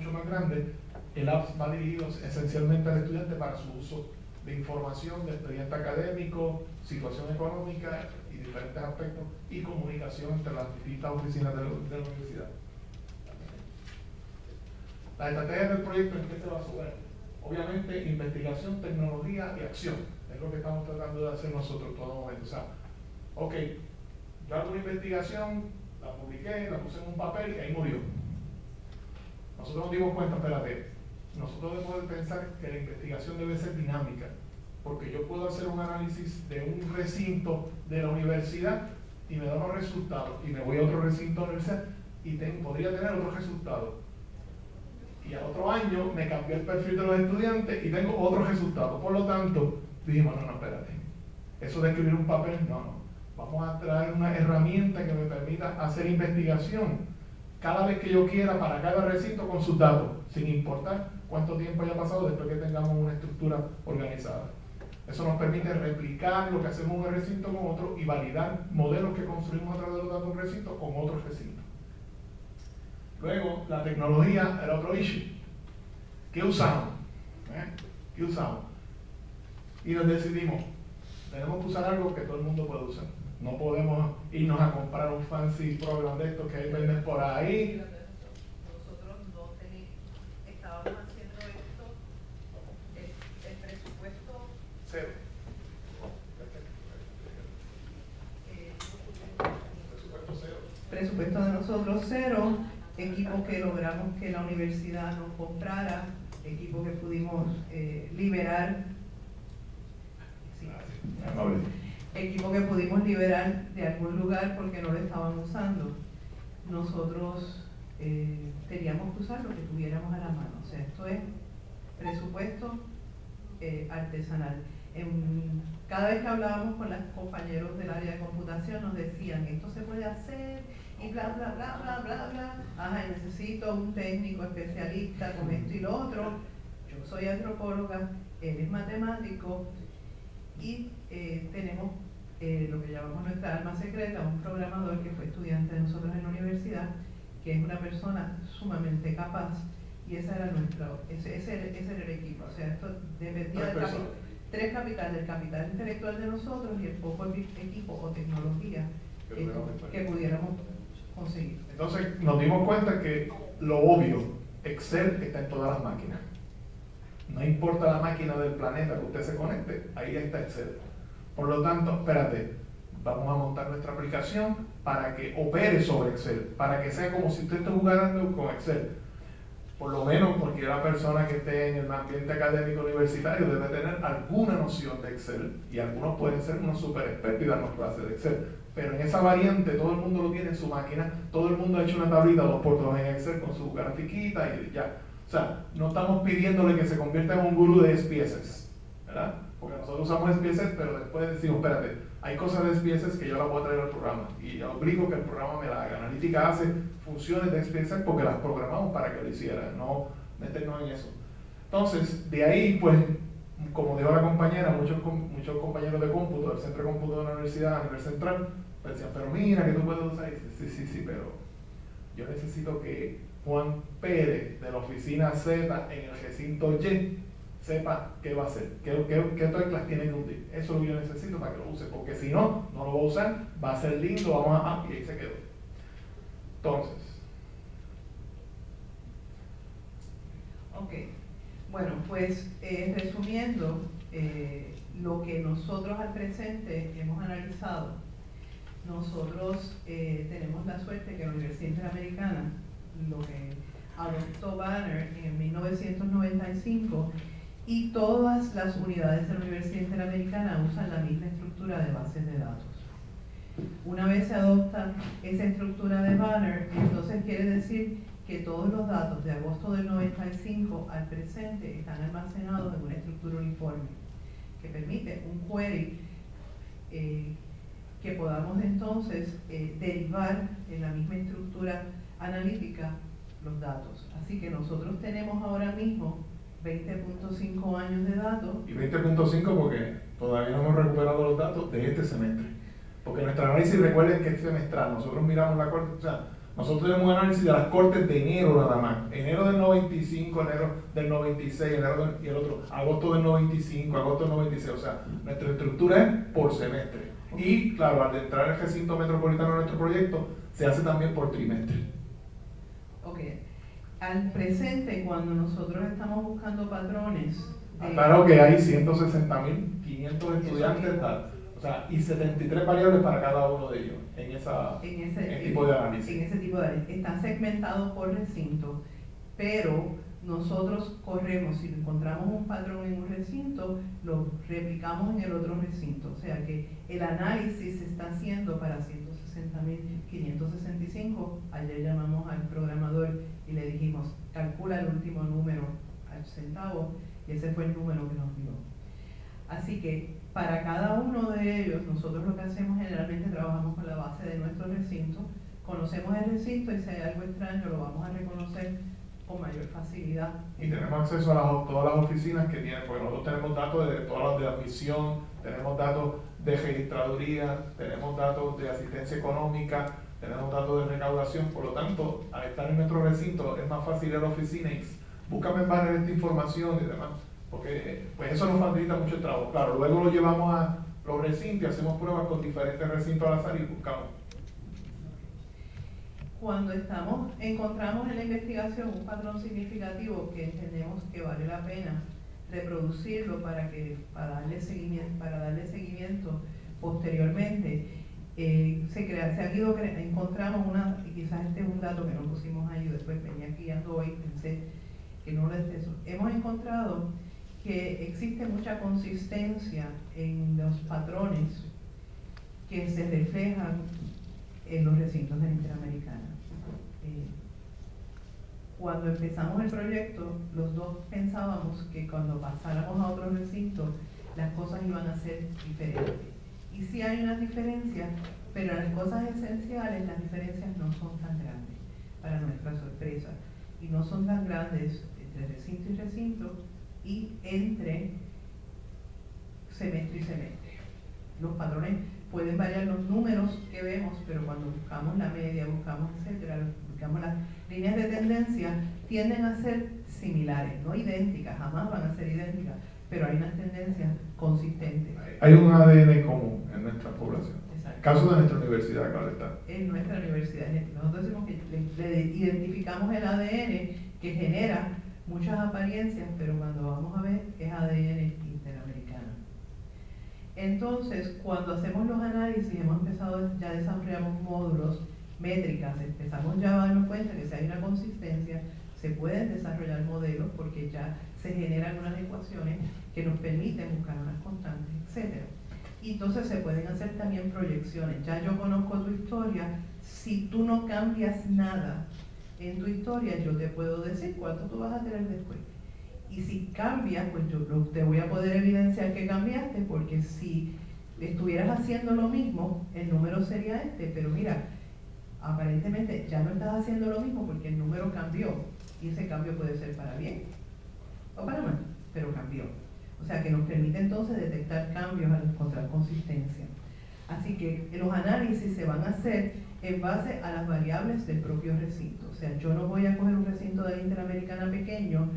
mucho más grande, el app va dirigido esencialmente al estudiante para su uso de información, de expediente académico, situación económica y diferentes aspectos, y comunicación entre las distintas oficinas de la, universidad. La estrategia del proyecto en qué se va a subir. Obviamente, investigación, tecnología y acción. Es lo que estamos tratando de hacer nosotros todo momento. O sea, ok, yo hago una investigación, la publiqué, la puse en un papel y ahí murió. Nosotros nos dimos cuenta, espérate, nosotros debemos pensar que la investigación debe ser dinámica, porque yo puedo hacer un análisis de un recinto de la universidad y me da unos resultados, y me voy a otro recinto de la universidad y podría tener otros resultados. Y al otro año me cambié el perfil de los estudiantes y tengo otros resultados. Por lo tanto, dijimos, no, no, espérate. Eso de escribir un papel, no, no. Vamos a traer una herramienta que me permita hacer investigación cada vez que yo quiera para cada recinto con sus datos, sin importar cuánto tiempo haya pasado después que tengamos una estructura organizada. Eso nos permite replicar lo que hacemos en un recinto con otro y validar modelos que construimos a través de los datos de un recinto con otros recintos. Luego, la tecnología era otro issue. ¿Qué usamos? ¿Eh? ¿Qué usamos? Y nos decidimos, tenemos que usar algo que todo el mundo puede usar. No podemos irnos a comprar un fancy program de estos que hay venden por ahí. Presupuesto. De nosotros cero, equipo que logramos que la universidad nos comprara, equipo que pudimos eh, liberar, equipo que pudimos liberar de algún lugar porque no lo estaban usando. Nosotros eh, teníamos que usar lo que tuviéramos a la mano. O sea, esto es presupuesto eh, artesanal. cada vez que hablábamos con los compañeros del área de computación nos decían, esto se puede hacer, y bla, bla, bla, bla, bla, bla. Ajá, necesito un técnico especialista con esto y lo otro. Yo soy antropóloga, él es matemático y eh, tenemos eh, lo que llamamos nuestra alma secreta, un programador que fue estudiante de nosotros en la universidad, que es una persona sumamente capaz y esa era nuestra, ese, ese, ese era el equipo. O sea, esto dependía de tres capitales, del capital intelectual de nosotros y el poco equipo o tecnología que pudiéramos entonces nos dimos cuenta que lo obvio, Excel está en todas las máquinas. No importa la máquina del planeta que usted se conecte, ahí está Excel. Por lo tanto, espérate, vamos a montar nuestra aplicación para que opere sobre Excel, para que sea como si usted esté jugando con Excel. Por lo menos cualquier persona que esté en el ambiente académico universitario debe tener alguna noción de Excel y algunos pueden ser unos super expertos y darnos clases de Excel pero en esa variante todo el mundo lo tiene en su máquina, todo el mundo ha hecho una tablita dos por dos en Excel con su grafiquita y ya. O sea, no estamos pidiéndole que se convierta en un gurú de SPSS, ¿verdad? Porque nosotros usamos SPSS, pero después decimos, espérate, hay cosas de SPSS que yo las voy a traer al programa y obligo que el programa me la haga. Analítica hace funciones de SPSS porque las programamos para que lo hiciera, no meternos en eso. Entonces, de ahí, pues, como dijo la compañera, muchos, compañeros de cómputo del centro de cómputo de la universidad a nivel central pues decían, pero mira que tú puedes usar. sí, sí, sí, pero yo necesito que Juan Pérez de la oficina Z en el recinto Y sepa qué va a hacer, qué, qué, qué teclas tiene que hundir. Eso es lo yo necesito para que lo use, porque si no, no lo va a usar, va a ser lindo, vamos a. Y ahí se quedó. Entonces. Ok. Bueno, pues eh, resumiendo, eh, lo que nosotros al presente hemos analizado nosotros eh, tenemos la suerte que la Universidad Interamericana, lo que adoptó Banner en 1995, y todas las unidades de la Universidad Interamericana usan la misma estructura de bases de datos. Una vez se adopta esa estructura de Banner, entonces quiere decir que todos los datos de agosto del 95 al presente están almacenados en una estructura uniforme, que permite un query eh, que podamos entonces eh, derivar en la misma estructura analítica los datos. Así que nosotros tenemos ahora mismo 20.5 años de datos. Y 20.5 porque todavía no hemos recuperado los datos de este semestre. Porque nuestro análisis, recuerden que es semestral, nosotros miramos la corte, o sea, Nosotros tenemos un análisis de las cortes de enero nada más. Enero del 95, enero del 96, enero del, y el otro, agosto del 95, agosto del 96. O sea, nuestra estructura es por semestre. Y claro, al entrar el recinto metropolitano en nuestro proyecto, se hace también por trimestre. Ok. Al presente, cuando nosotros estamos buscando patrones. Claro que hay 160.500 estudiantes, o sea, y 73 variables para cada uno de ellos en, esa, en ese tipo de análisis. En ese tipo de análisis. Está segmentado por recinto, pero nosotros corremos, si encontramos un patrón en un recinto, lo replicamos en el otro recinto. O sea que el análisis se está haciendo para 160.565. Ayer llamamos al programador y le dijimos, calcula el último número al centavo, y ese fue el número que nos dio. Así que para cada uno de ellos, nosotros lo que hacemos generalmente trabajamos con la base de nuestro recinto, conocemos el recinto y si hay algo extraño lo vamos a reconocer con mayor facilidad. Y tenemos acceso a todas las oficinas que tienen, porque nosotros tenemos datos de todas las de admisión, tenemos datos de registraduría, tenemos datos de asistencia económica, tenemos datos de recaudación, por lo tanto, al estar en nuestro recinto es más fácil ir a la oficina y búscame en banner esta información y demás, porque pues eso nos facilita mucho trabajo. Claro, luego lo llevamos a los recintos y hacemos pruebas con diferentes recintos al azar y buscamos cuando estamos, encontramos en la investigación un patrón significativo que entendemos que vale la pena reproducirlo para, que, para, darle, seguimiento, para darle seguimiento posteriormente, eh, se, crea, se ha ido, encontramos una, y quizás este es un dato que no pusimos ahí, después venía aquí ando hoy, pensé que no lo es eso. Hemos encontrado que existe mucha consistencia en los patrones que se reflejan en los recintos de la Interamericana. Eh, cuando empezamos el proyecto, los dos pensábamos que cuando pasáramos a otro recinto, las cosas iban a ser diferentes. Y sí hay unas diferencias, pero las cosas esenciales, las diferencias no son tan grandes, para nuestra sorpresa. Y no son tan grandes entre recinto y recinto y entre semestre y semestre. Los patrones pueden variar los números que vemos, pero cuando buscamos la media, buscamos, etcétera, buscamos las líneas de tendencia, tienden a ser similares, no idénticas, jamás van a ser idénticas, pero hay unas tendencias consistentes. Hay un ADN común en nuestra población. Exacto. Caso de nuestra universidad, claro está. En nuestra universidad. Nosotros decimos que le, identificamos el ADN que genera muchas apariencias, pero cuando vamos a ver es ADN entonces, cuando hacemos los análisis, hemos empezado, ya desarrollamos módulos, métricas, empezamos ya a darnos cuenta que si hay una consistencia, se pueden desarrollar modelos porque ya se generan unas ecuaciones que nos permiten buscar unas constantes, etc. Y entonces se pueden hacer también proyecciones. Ya yo conozco tu historia, si tú no cambias nada en tu historia, yo te puedo decir cuánto tú vas a tener después. Y si cambias, pues yo te voy a poder evidenciar que cambiaste, porque si estuvieras haciendo lo mismo, el número sería este, pero mira, aparentemente ya no estás haciendo lo mismo porque el número cambió, y ese cambio puede ser para bien o para mal, pero cambió. O sea que nos permite entonces detectar cambios al encontrar consistencia. Así que los análisis se van a hacer en base a las variables del propio recinto. O sea, yo no voy a coger un recinto de la Interamericana pequeño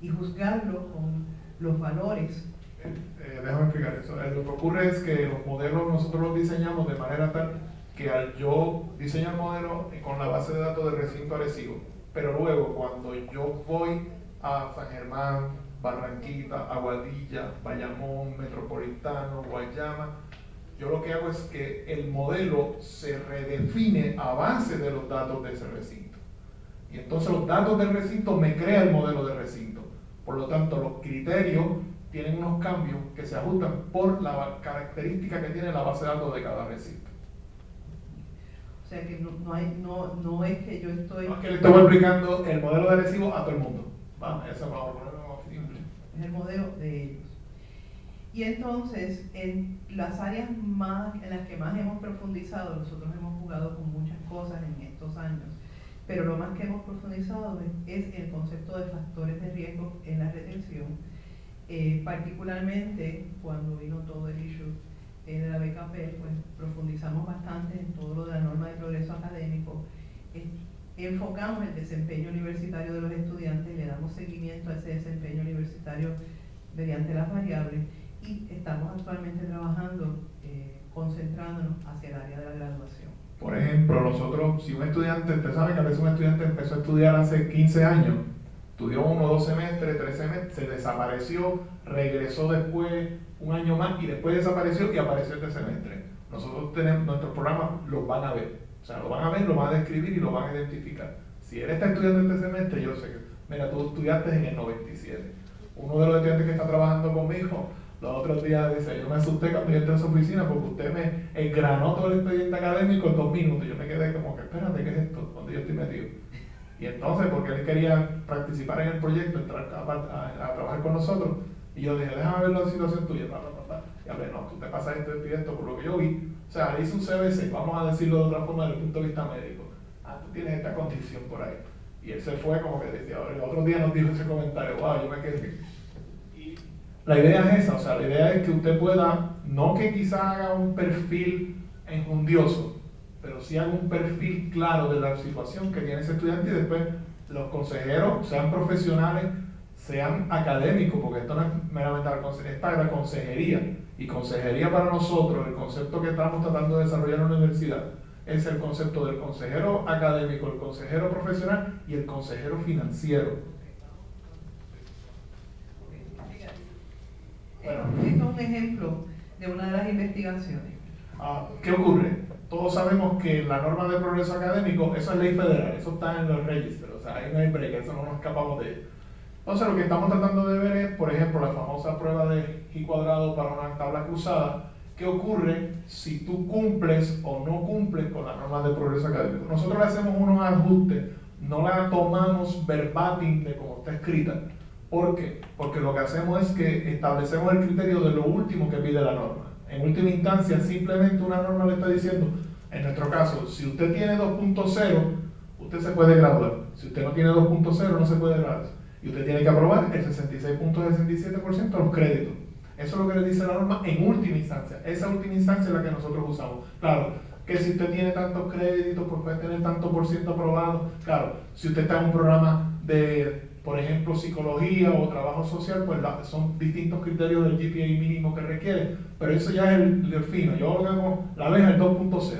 y juzgarlo con los valores. Eh, eh, déjame explicar eso. Eh, lo que ocurre es que los modelos nosotros los diseñamos de manera tal que al yo diseño el modelo con la base de datos del recinto Arecibo, pero luego cuando yo voy a San Germán, Barranquita, Aguadilla, Bayamón, Metropolitano, Guayama, yo lo que hago es que el modelo se redefine a base de los datos de ese recinto. Y entonces los datos del recinto me crea el modelo de recinto. Por lo tanto, los criterios tienen unos cambios que se ajustan por la característica que tiene la base de datos de cada recinto. O sea que no, hay, no, no es que yo estoy... No es que le estoy explicando el modelo de recibo a todo el mundo. Vamos, eso vamos a simple. Es el modelo de ellos. Y entonces, en las áreas más, en las que más hemos profundizado, nosotros hemos jugado con muchas cosas en estos años pero lo más que hemos profundizado es, el concepto de factores de riesgo en la retención, eh, particularmente cuando vino todo el issue de la BKP, pues profundizamos bastante en todo lo de la norma. Enfocamos el desempeño universitario de los estudiantes, le damos seguimiento a ese desempeño universitario mediante las variables y estamos actualmente trabajando, eh, concentrándonos hacia el área de la graduación. Por ejemplo, nosotros, si un estudiante, usted sabe que a veces un estudiante empezó a estudiar hace 15 años, estudió uno, dos semestres, tres semestres, se desapareció, regresó después un año más y después desapareció y apareció este semestre. Nosotros tenemos, nuestros programas los van a ver, o sea, lo van a ver, lo van a describir y lo van a identificar. Si él está estudiando este semestre, yo sé que, mira, tú estudiaste en el 97. Uno de los estudiantes que está trabajando conmigo los otros días dice, yo me asusté cuando yo entré en su oficina porque usted me engranó todo el expediente académico en dos minutos. Yo me quedé como que, espérate, ¿qué es esto? Donde yo estoy metido. Y entonces, porque él quería participar en el proyecto, entrar a, trabajar con nosotros, y yo dije, déjame ver la situación tuya, y hablé, no, tú te pasas esto, y esto, por lo que yo vi. O sea, le hice un CBC, vamos a decirlo de otra forma desde el punto de vista médico. Ah, tú tienes esta condición por ahí. Y él se fue como que decía, el otro día nos dijo ese comentario, wow, yo me quedé la idea es esa, o sea, la idea es que usted pueda, no que quizá haga un perfil enjundioso, pero sí haga un perfil claro de la situación que tiene ese estudiante y después los consejeros, sean profesionales, sean académicos, porque esto no es meramente la consejería, es la consejería. Y consejería para nosotros, el concepto que estamos tratando de desarrollar en la universidad, es el concepto del consejero académico, el consejero profesional y el consejero financiero Bueno. Esto es un ejemplo de una de las investigaciones. Ah, ¿Qué ocurre? Todos sabemos que la norma de progreso académico, eso es ley federal, eso está en los registros, o sea, ahí no hay break, eso no nos escapamos de ello. Entonces lo que estamos tratando de ver es, por ejemplo, la famosa prueba de i cuadrado para una tabla cruzada, ¿qué ocurre si tú cumples o no cumples con la norma de progreso académico? Nosotros le hacemos unos ajustes, no la tomamos verbatim de como está escrita, ¿Por qué? Porque lo que hacemos es que establecemos el criterio de lo último que pide la norma. En última instancia, simplemente una norma le está diciendo, en nuestro caso, si usted tiene 2.0, usted se puede graduar. Si usted no tiene 2.0, no se puede graduar. Y usted tiene que aprobar el 66.67% de los créditos. Eso es lo que le dice la norma en última instancia. Esa última instancia es la que nosotros usamos. Claro, que si usted tiene tantos créditos, pues puede tener tanto por ciento aprobado. Claro, si usted está en un programa de por ejemplo, psicología o trabajo social, pues son distintos criterios del GPA mínimo que requiere, pero eso ya es el, fino. Yo lo que hago, la vez el 2.0.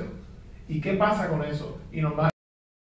¿Y qué pasa con eso? Y nos